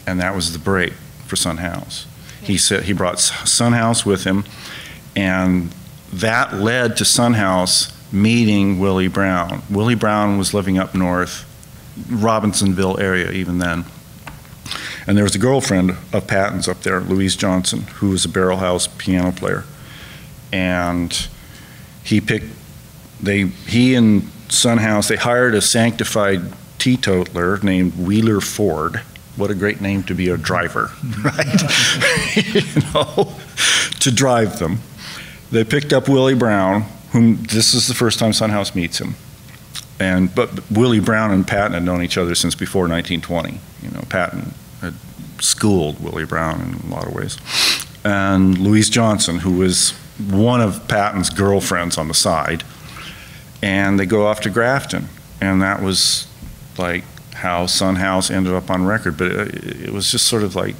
And that was the break for Son House. He said he brought Son House with him, and that led to Son House meeting Willie Brown. Willie Brown was living up north, Robinsonville area even then. And there was a girlfriend of Patton's up there, Louise Johnson, who was a barrel house piano player. And he picked, they, he and Son House they hired a sanctified teetotaler named Wheeler Ford. What a great name to be a driver, [laughs] right? [laughs] you know, to drive them. They picked up Willie Brown, whom this is the first time Son House meets him. And but Willie Brown and Patton had known each other since before 1920. You know, Patton had schooled Willie Brown in a lot of ways. And Louise Johnson, who was one of Patton's girlfriends on the side, and they go off to Grafton, and that was like how Son House ended up on record. But it, it was just sort of like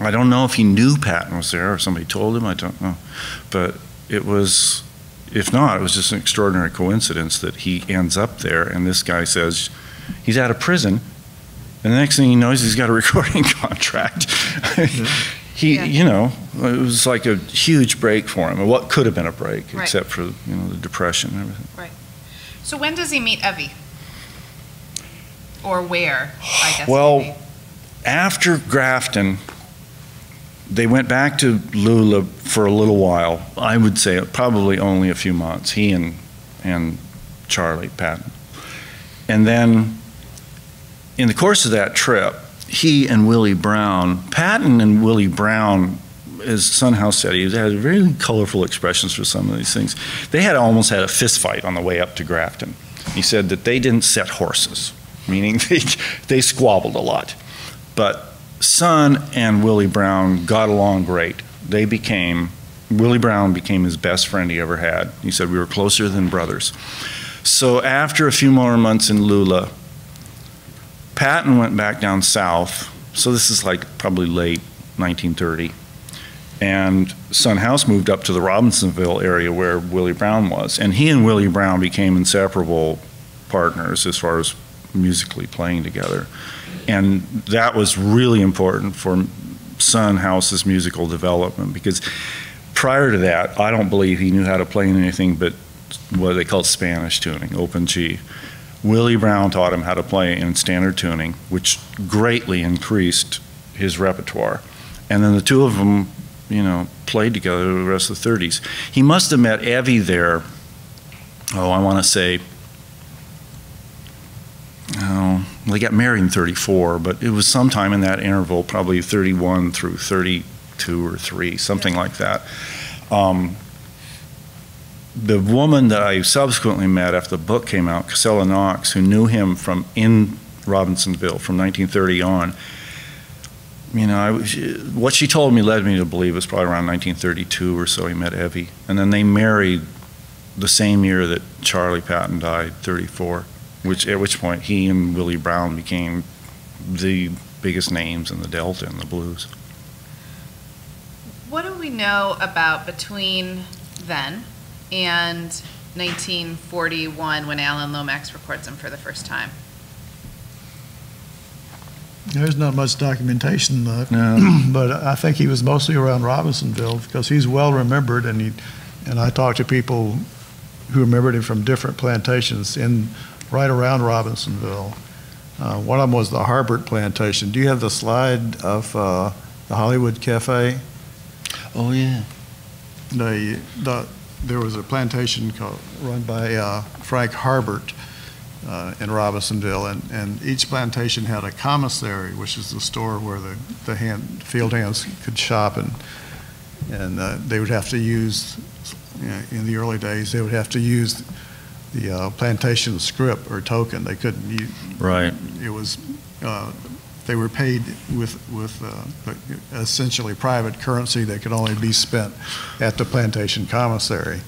I don't know if he knew Patton was there or somebody told him. I don't know, but it was. If not, it was just an extraordinary coincidence that he ends up there, and this guy says he's out of prison, and the next thing he knows, he's got a [laughs] recording contract. He, Yeah. you know, it was like a huge break for him. What could have been a break, Right. except for you know the depression and everything. Right. So when does he meet Evie? Or where, I guess? Well, after Grafton, they went back to Lula for a little while. I would say probably only a few months. He and and Charlie Patton, and then in the course of that trip, he and Willie Brown, Patton and Willie Brown, as Son House said, he had very colorful expressions for some of these things. They had almost had a fist fight on the way up to Grafton. He said that they didn't set horses, meaning [laughs] they, they squabbled a lot. But Son and Willie Brown got along great. They became, Willie Brown became his best friend he ever had. He said we were closer than brothers. So after a few more months in Lula, Patton went back down south. So this is like probably late 1930. And Son House moved up to the Robinsonville area where Willie Brown was. And he and Willie Brown became inseparable partners as far as musically playing together. And that was really important for Son House's musical development because prior to that, I don't believe he knew how to play anything but what they called Spanish tuning, open G. Willie Brown taught him how to play in standard tuning, which greatly increased his repertoire. And then the two of them, you know, played together the rest of the 30s. He must have met Evie there, oh, I want to say, oh, they got married in 34, but it was sometime in that interval, probably 31 through 32 or 3, something like that. Um, the woman that I subsequently met after the book came out, Casella Knox, who knew him from in Robinsonville from 1930 on, you know, I, what she told me led me to believe it was probably around 1932 or so he met Evie. And then they married the same year that Charlie Patton died, 34, which, at which point he and Willie Brown became the biggest names in the Delta and the blues. What do we know about between then and 1941 when Alan Lomax records them for the first time? There's not much documentation left, No. [clears throat] but I think he was mostly around Robinsonville because he's well remembered, and he, and I talked to people who remembered him from different plantations in right around Robinsonville. Uh, one of them was the Harbert plantation. Do you have the slide of uh, the Hollywood Cafe? Oh, yeah. The, the, there was a plantation called, run by uh, Frank Harbert uh, in Robinsonville, and, and each plantation had a commissary, which is the store where the, the hand, field hands could shop, and, and uh, they would have to use, you know, in the early days, they would have to use the uh, plantation script or token. They couldn't use, Right. it was, uh, they were paid with, with uh, essentially private currency that could only be spent at the plantation commissary.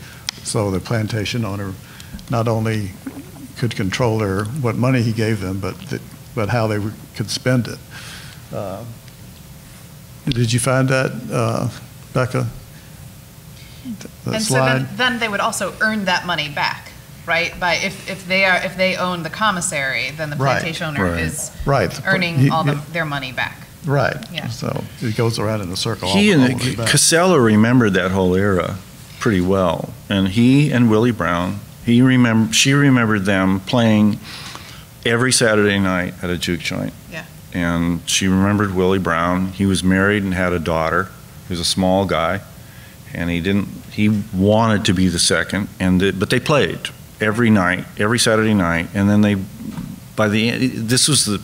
So the plantation owner not only could control their, what money he gave them, but, that- but how they were- could spend it. Uh, Did you find that, uh, Becca? That And so then, then they would also earn that money back, right? By, if, if they are, if they own the commissary, then the Right. plantation owner Right. is Right. He- earning all the, their money back. Right. Yeah. So it goes around in a circle. He all- and all the way back. Casella remembered that whole era pretty well, and he and Willie Brown, he remember, she remembered them playing every Saturday night at a juke joint. Yeah. And she remembered Willie Brown. He was married and had a daughter. He was a small guy, and he didn't. He wanted to be the second, and the, but they played every night, every Saturday night, and then they. By the end, this was the,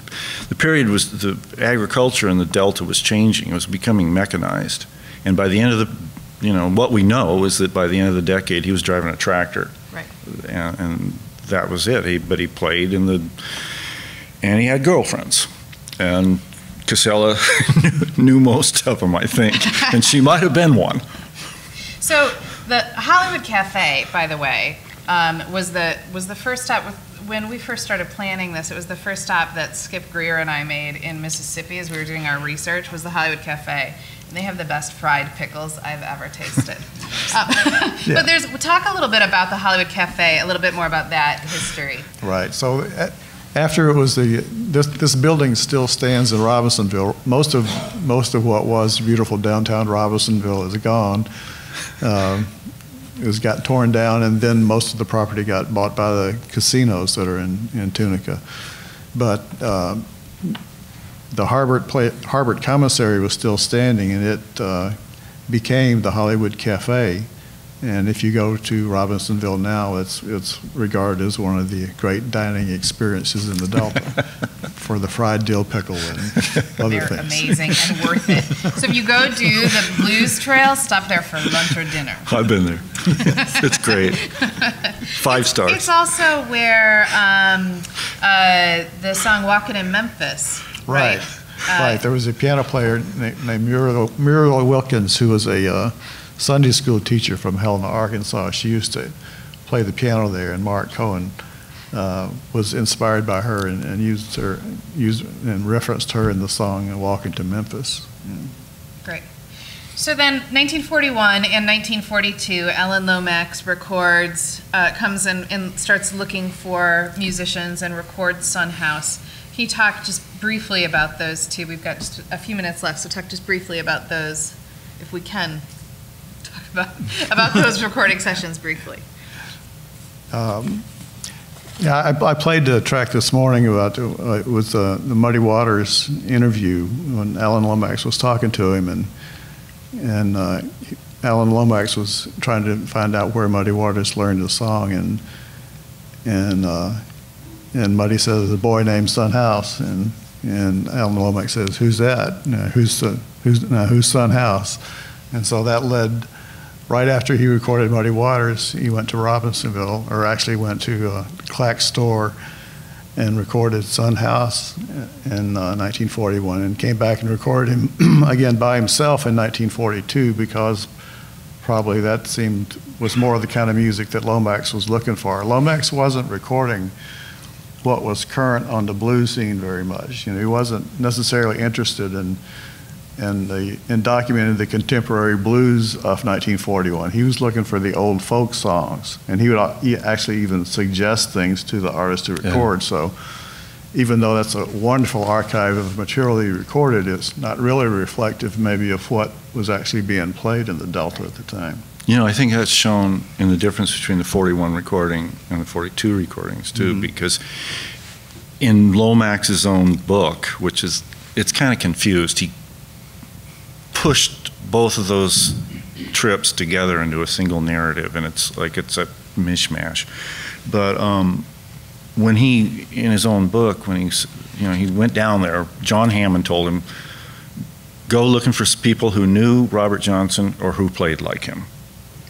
the period was the agriculture in the Delta was changing. It was becoming mechanized, and by the end of the, you know, what we know is that by the end of the decade, he was driving a tractor. Right. And, and that was it. He, but he played in the, and he had girlfriends, and Casella [laughs] knew most of them, I think, [laughs] and she might have been one. So the Hollywood Cafe, by the way, um, was the was the first stop with when we first started planning this. It was the first stop that Skip Greer and I made in Mississippi as we were doing our research. Was the Hollywood Cafe, and they have the best fried pickles I've ever tasted. [laughs] [laughs] Um, Yeah. But there's talk a little bit about the Hollywood Cafe, a little bit more about that history. Right, so a- after it was the, this, this building still stands in Robinsonville. Most of, most of what was beautiful downtown Robinsonville is gone. Um, It was got torn down, and then most of the property got bought by the casinos that are in, in Tunica. But um, the Harbert Commissary was still standing, and it uh, became the Hollywood Cafe. And if you go to Robinsonville now, it's, it's regarded as one of the great dining experiences in the Delta. [laughs] for the fried dill pickle and other They're things. amazing and worth it. So if you go do the Blues Trail, stop there for lunch or dinner. I've been there. [laughs] It's great. Five stars. It's stars. also where um, uh, the song "Walking in Memphis." Right, Uh, right. There was a piano player named Muriel, Muriel Wilkins who was a uh, Sunday school teacher from Helena, Arkansas. She used to play the piano there, and Marc Cohn uh, was inspired by her and, and used her, used and referenced her in the song "Walking to Memphis." Great. So then, 1941 and 1942, Alan Lomax records, uh, comes in and starts looking for musicians and records Son House. Can you talk just briefly about those two? We've got just a few minutes left, so talk just briefly about those, if we can. About, about those recording sessions briefly. Um, Yeah, I, I played the track this morning about, uh, uh, the Muddy Waters interview when Alan Lomax was talking to him, and, and uh, Alan Lomax was trying to find out where Muddy Waters learned the song, and, and, uh, and Muddy says, a boy named Son House, and, and Alan Lomax says, who's that? Who's, the, who's, no, who's Son House? And so that led right after he recorded Muddy Waters, he went to Robinsonville, or actually went to uh, Klack's store and recorded Son House in uh, 1941 and came back and recorded him [clears throat] again by himself in 1942 because probably that seemed was more of the kind of music that Lomax was looking for. Lomax wasn't recording what was current on the blues scene very much. You know, he wasn't necessarily interested in and the and documented the contemporary blues of 1941. He was looking for the old folk songs, and he would uh, he actually even suggest things to the artist to record. So, even though that's a wonderful archive of material he recorded, it's not really reflective, maybe, of what was actually being played in the Delta at the time. You know, I think that's shown in the difference between the 41 recording and the 42 recordings too, Mhm. because in Lomax's own book, which is, it's kind of confused, he pushed both of those trips together into a single narrative, and it's like it's a mishmash. But um, when he, in his own book, when he's, you know, he went down there, John Hammond told him, go looking for people who knew Robert Johnson or who played like him.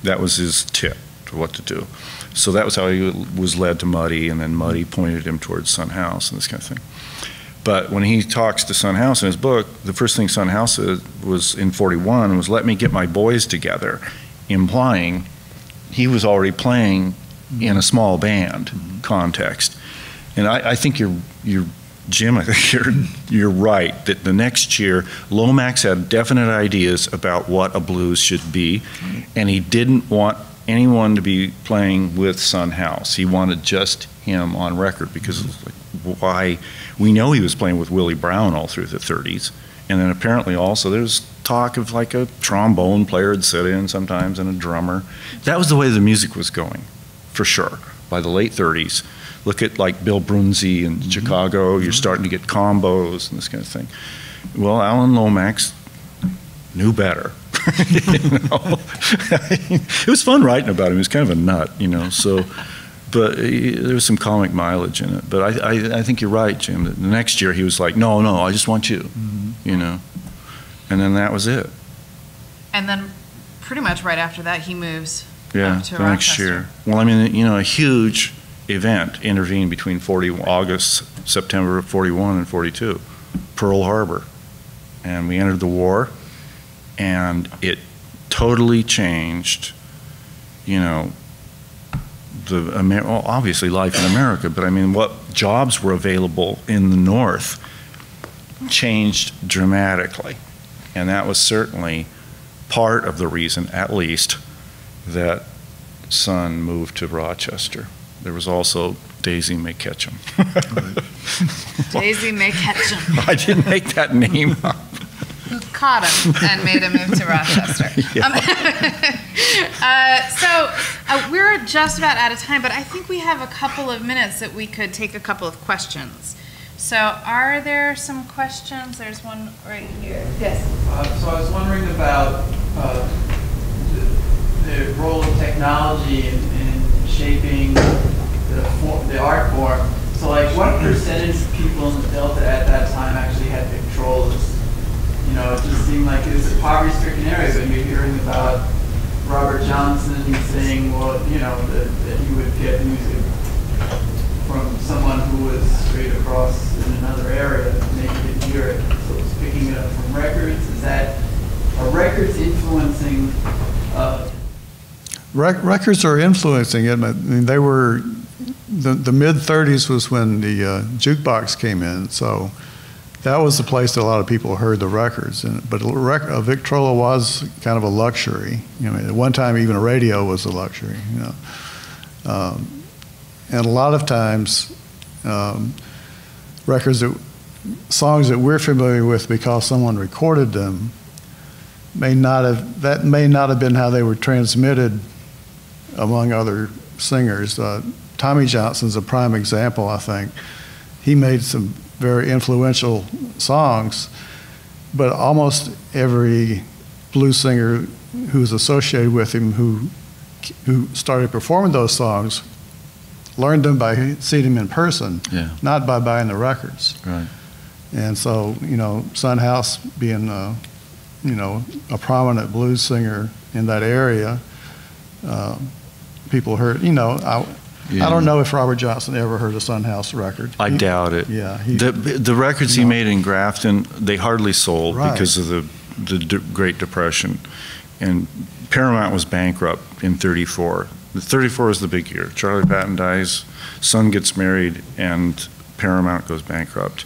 That was his tip to what to do. So that was how he was led to Muddy, and then Muddy pointed him towards Son House and this kind of thing. But when he talks to Son House in his book, the first thing Son House was in 41 was, let me get my boys together, implying he was already playing in a small band context. And I, I think you're, you're, Jim, I think [laughs] you're, you're right, that the next year, Lomax had definite ideas about what a blues should be, and he didn't want anyone to be playing with Son House. He wanted just him on record because it was like, why? We know he was playing with Willie Brown all through the 30s, and then apparently also there's talk of like a trombone player would sit in sometimes and a drummer. That was the way the music was going, for sure. By the late 30s, look at like Bill Broonzy in mm-hmm. Chicago. You're mm-hmm. starting to get combos and this kind of thing. Well, Alan Lomax knew better. [laughs] you know? [laughs] it was fun writing about him. He was kind of a nut, you know. So, [laughs] but he, there was some comic mileage in it. But I, I, I think you're right, Jim. That the next year he was like, "No, no, I just want you," mm-hmm. you know. And then that was it. And then, pretty much right after that, he moves. Yeah, Up to the next year. Well, I mean, you know, a huge event intervened between 40 August, September of 41 and 42, Pearl Harbor, and we entered the war, and it totally changed, you know, the Amer- well, obviously life in America, but I mean, what jobs were available in the North changed dramatically, and that was certainly part of the reason, at least, that son moved to Rochester. There was also Daisy May Ketchum. [laughs] Daisy May Ketchum, [laughs] I didn't make that name up. Who caught him and made him move to Rochester. [laughs] Yeah. Um, [laughs] uh, so uh, we're just about out of time, but I think we have a couple of minutes that we could take a couple of questions. So are there some questions? There's one right here. Yes. Uh, So I was wondering about uh, the the role of technology in in shaping the for- the art form. So like, what percentage of people in the Delta at that time actually had Victrolas? You know, it just seemed like it was a poverty-stricken area, but you're hearing about Robert Johnson saying, well, you know, that, that he would get music from someone who was straight across in another area, maybe didn't hear it, so it's picking it up from records. Is that, are records influencing, uh, Rec- records are influencing it. I mean, they were the, the mid 30s was when the uh, jukebox came in, so that was the place that a lot of people heard the records. And, but a, rec- a Victrola was kind of a luxury. You know, at one time, even a radio was a luxury. You know, um, and a lot of times, um, records that songs that we're familiar with because someone recorded them may not have that may not have been how they were transmitted among other singers. Uh, Tommy Johnson's a prime example, I think. He made some very influential songs, but almost every blues singer who's associated with him who who started performing those songs learned them by seeing him in person, Yeah. not by buying the records. Right. And so, you know, Son House being, uh, you know, a prominent blues singer in that area, uh, people heard, you know, I, I don't know if Robert Johnson ever heard a Son House record. I He- doubt it. Yeah. he- The, the records he No. made in Grafton, they hardly sold Right. because of the, the D- Great Depression. And Paramount was bankrupt in 34. The 34 is the big year. Charlie Patton dies, son gets married, and Paramount goes bankrupt.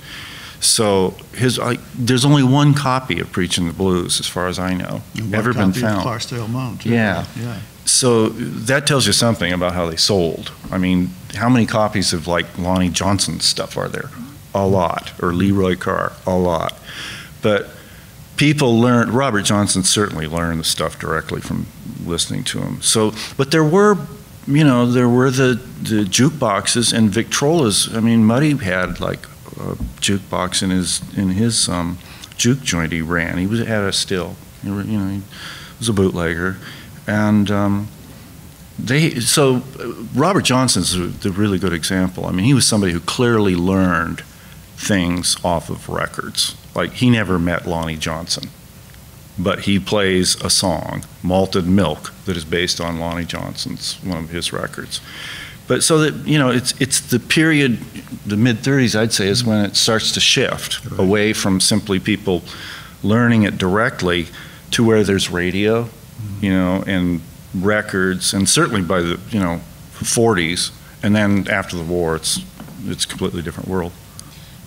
So his, I, there's only one copy of Preaching the Blues, as far as I know, ever been copy of found. Clarksdale Moan, too. Yeah. Yeah. So that tells you something about how they sold. I mean, how many copies of like Lonnie Johnson's stuff are there? A lot. Or Leroy Carr? A lot. But people learned, Robert Johnson certainly learned the stuff directly from listening to him. So, but there were, you know, there were the, the jukeboxes and Victrolas. I mean, Muddy had like a jukebox in his, in his um, juke joint he ran. He was, had a still, you know, he was a bootlegger. And um, they, so uh, Robert Johnson's a- the really good example. I mean, he was somebody who clearly learned things off of records. Like, he never met Lonnie Johnson, but he plays a song, Malted Milk, that is based on Lonnie Johnson's, one of his records. But so that, you know, it's, it's the period, the mid 30s, I'd say, is when it starts to shift Right. away from simply people learning it directly to where there's radio, you know, and records, and certainly by the, you know, 40s, and then after the war, it's, it's a completely different world.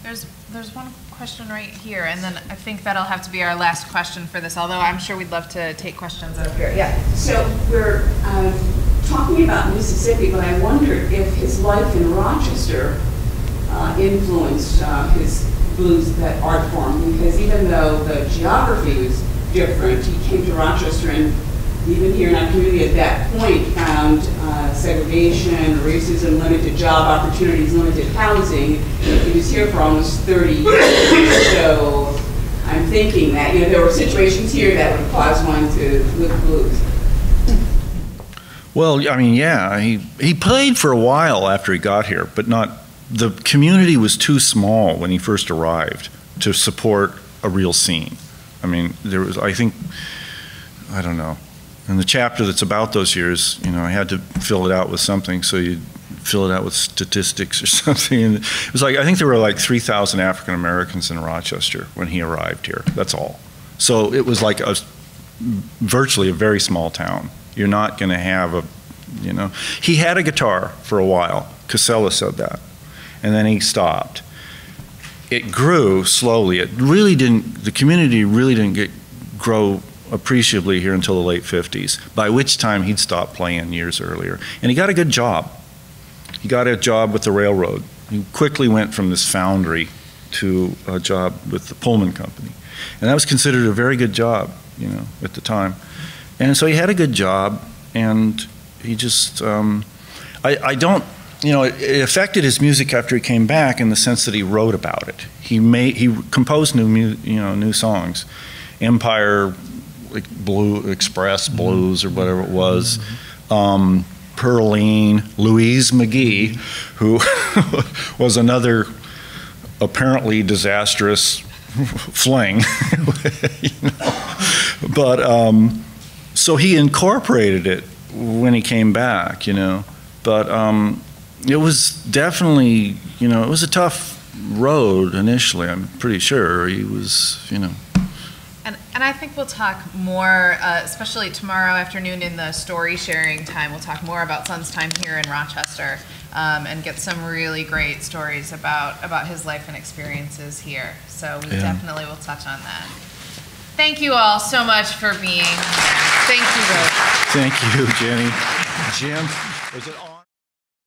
There's, there's one question right here, and then I think that'll have to be our last question for this, although I'm sure we'd love to take questions out here. Yeah, so we're um, talking about Mississippi, but I wondered if his life in Rochester uh, influenced uh, his blues, that art form, because even though the geography was different, he came to Rochester and even here in our community at that point found uh, segregation, racism, limited job opportunities, limited housing. He was here for almost 30 years, so I'm thinking that, you know, there were situations here that would cause one to live blues. Well, I mean, yeah, he, he played for a while after he got here, but not, the community was too small when he first arrived to support a real scene. I mean, there was, I think, I don't know. In the chapter that's about those years, you know, I had to fill it out with something, so you fill it out with statistics or [laughs] something. And it was like, I think there were like 3,000 African Americans in Rochester when he arrived here. That's all. So it was like a, virtually a very small town. You're not going to have a, you know, he had a guitar for a while. Casella said that. And then he stopped. It grew slowly. It really didn't, the community really didn't get, grow appreciably here until the late 50s, by which time he'd stopped playing years earlier. And he got a good job. He got a job with the railroad. He quickly went from this foundry to a job with the Pullman Company. And that was considered a very good job, you know, at the time. And so he had a good job, and he just, um, I, I don't, you know, it, it affected his music after he came back in the sense that he wrote about it. He made, he composed new, mu- you know, new songs. Empire, like Blue Express Blues or whatever it was. Um, Pearline, Louise McGhee, who [laughs] was another apparently disastrous fling. [laughs] you know. But um, so he incorporated it when he came back, you know. But um, it was definitely, you know, it was a tough road initially. I'm pretty sure he was, you know. And, and I think we'll talk more, uh, especially tomorrow afternoon in the story sharing time. We'll talk more about Son's time here in Rochester um, and get some really great stories about, about his life and experiences here. So we Yeah. definitely will touch on that. Thank you all so much for being here. Thank you, Rose. Thank you, Jenni. Jim, is it on?